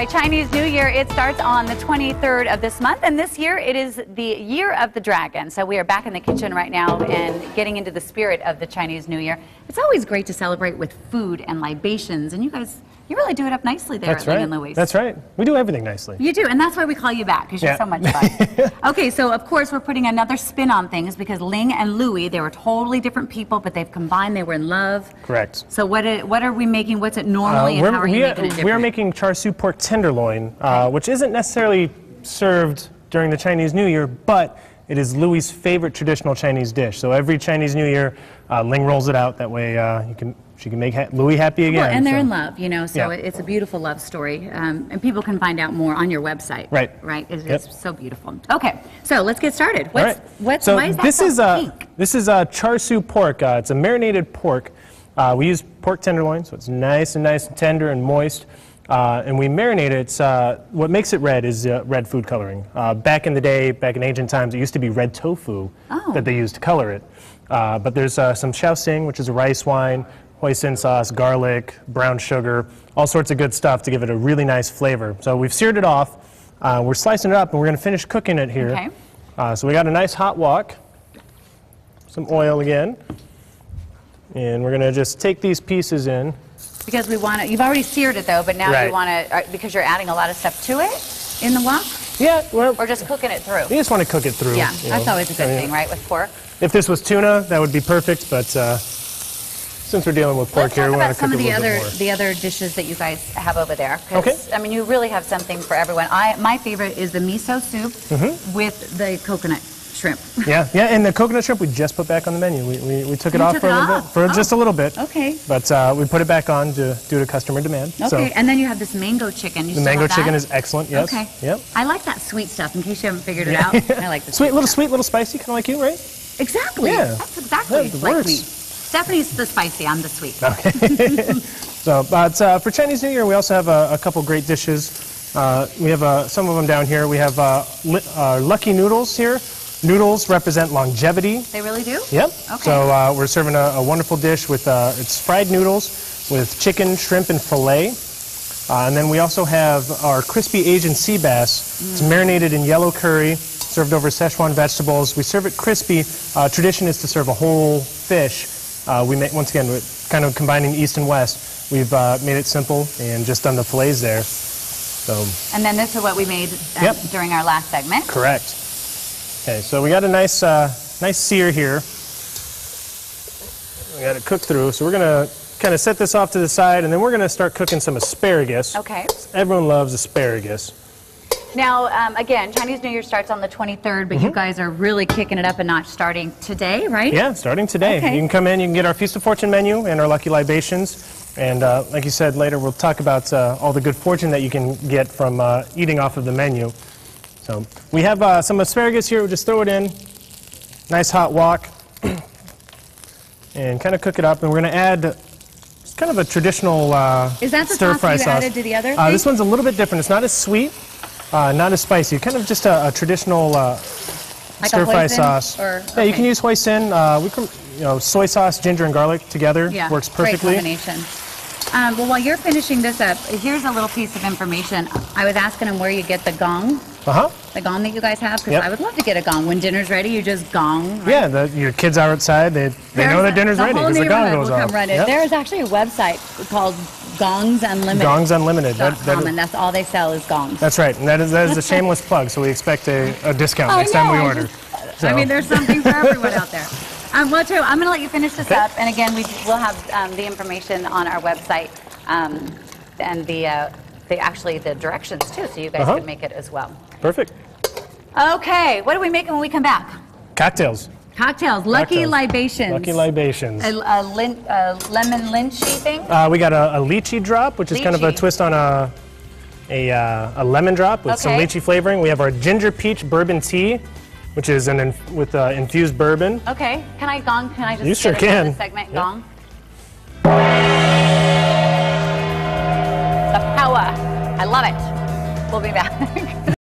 right, Chinese New Year, it starts on the 23rd of this month, and this year it is the year of the dragon. So we are back in the kitchen right now and getting into the spirit of the Chinese New Year. It's always great to celebrate with food and libations, and you guys, you really do it up nicely there That's at Ling right. and Louie's. That's right. We do everything nicely. You do, and that's why we call you back, because you're so much fun. okay, so of course we're putting another spin on things because Ling and Louie, they were totally different people, but they've combined, they were in love. Correct. So what, are- what are we making? What's it normally, and we're, how are you making it different? we are making char siu pork tenderloin, uh, which isn't necessarily served during the Chinese New Year, but it is Louie's favorite traditional Chinese dish. So every Chinese New Year, uh, Ling rolls it out. That way, uh, you can she can make ha- Louie happy again. Well, and they're so- in love, you know, so Yeah. it's a beautiful love story. Um, and people can find out more on your website. Right. Right? It's, Yep. it's so beautiful. Okay, so let's get started. What's, right. what's, so why is that this so is uh, pink? this is uh, char siu pork. Uh, it's a marinated pork. Uh, we use pork tenderloin, so it's nice and nice and tender and moist. Uh, and we marinate it. Uh, what makes it red is uh, red food coloring. Uh, back in the day, back in ancient times, it used to be red tofu Oh. that they used to color it. Uh, but there's uh, some shaoxing, which is a rice wine, hoisin sauce, garlic, brown sugar, all sorts of good stuff to give it a really nice flavor. So we've seared it off. Uh, we're slicing it up, and we're going to finish cooking it here. Okay. Uh, so we got a nice hot wok, some oil again, and we're going to just take these pieces in. Because we want to, you've already seared it though, but now you Right. want to, because you're adding a lot of stuff to it in the wok, Yeah, well, or just cooking it through? you just want to cook it through. Yeah, that's know. always a good I mean, thing, right, with pork? If this was tuna, that would be perfect, but uh, since we're dealing with pork Let's here, talk we want to cook some of the other the other dishes that you guys have over there. Okay. I mean, you really have something for everyone. I my favorite is the miso soup Mm-hmm. with the coconut shrimp. Yeah, yeah, and the coconut shrimp we just put back on the menu. We, we, we took it You off took for it a little off? bit, for Oh. just a little bit. Okay. But uh, we put it back on to, due to customer demand. Okay, So and then you have this mango chicken. You the mango chicken is excellent. Yes. Okay. Yep. I like that sweet stuff. In case you haven't figured it out, I like the Sweet, little stuff. sweet, little spicy, kind of like you, right? Exactly. Yeah. That's exactly That like works. me. Stephanie's the spicy. I'm the sweet. Okay. So, but uh, for Chinese New Year, we also have a, a couple great dishes. Uh, we have uh, some of them down here. We have uh, li- uh, lucky noodles here. Noodles represent longevity. They really do. Yep. Okay. So uh, we're serving a, a wonderful dish with uh, it's fried noodles with chicken, shrimp, and filet. Uh, and then we also have our crispy Asian sea bass. It's marinated in yellow curry, served over Szechuan vegetables. We serve it crispy. Uh, tradition is to serve a whole fish. Uh, we make once again, we're kind of combining east and west. We've uh, made it simple and just done the fillets there. So And then this is what we made um, Yep. during our last segment. correct. Okay, so we got a nice, uh, nice sear here. We got it cooked through, so we're gonna kind of set this off to the side, and then we're gonna start cooking some asparagus. Okay. Everyone loves asparagus. Now, um, again, Chinese New Year starts on the 23rd, but you guys are really kicking it up a notch starting today, right? Mm-hmm. Yeah, starting today. Okay. You can come in, you can get our Feast of Fortune menu and our Lucky Libations. And uh, like you said, later we'll talk about uh, all the good fortune that you can get from uh, eating off of the menu. So we have uh, some asparagus here. We'll just throw it in. Nice hot wok. and kind of cook it up. And we're going to add it's kind of a traditional uh, Is that the stir sauce fry you sauce. added to the other Uh, this one's a little bit different. It's not as sweet, uh, not as spicy. Kind of just a, a traditional uh, Like stir fry sauce. or- Yeah, you can use hoisin. Uh, we can, you know, soy sauce, ginger, and garlic together Yeah, works perfectly. Great combination. Um, well, while you're finishing this up, here's a little piece of information. I was asking him where you get the gong, Uh huh. the gong that you guys have, because Yep. I would love to get a gong. When dinner's ready, you just gong. Right? Yeah, the, your kids are outside. They, they know There's that dinner's the ready because the gong goes off. come run it. Yep. There is actually a website called Gongs Unlimited. Gongs Unlimited. That, that- com, and that's all they sell is gongs. that's right. And that is, that is a shameless plug, so we expect a, a discount I next time we I order. just- I mean, there's something for everyone out there. Um, well, too, I'm going to let you finish this Okay. up, and again, we will have um, the information on our website um, and the, uh, the actually the directions too, so you guys Uh-huh. can make it as well. Perfect. Okay, what are we making when we come back? Cocktails. Cocktails, lucky Cocktails. libations. Lucky libations. A, a, lin, a lemon lychee thing. Uh, we got a, a lychee drop, which is kind of a twist on a a, uh, a lemon drop with some Okay. lychee flavoring. We have our ginger peach bourbon tea, which is an inf- with uh, infused bourbon. Okay, can I gong? Can I just You sure can. segment Yep. gong? The power. I love it. We'll be back.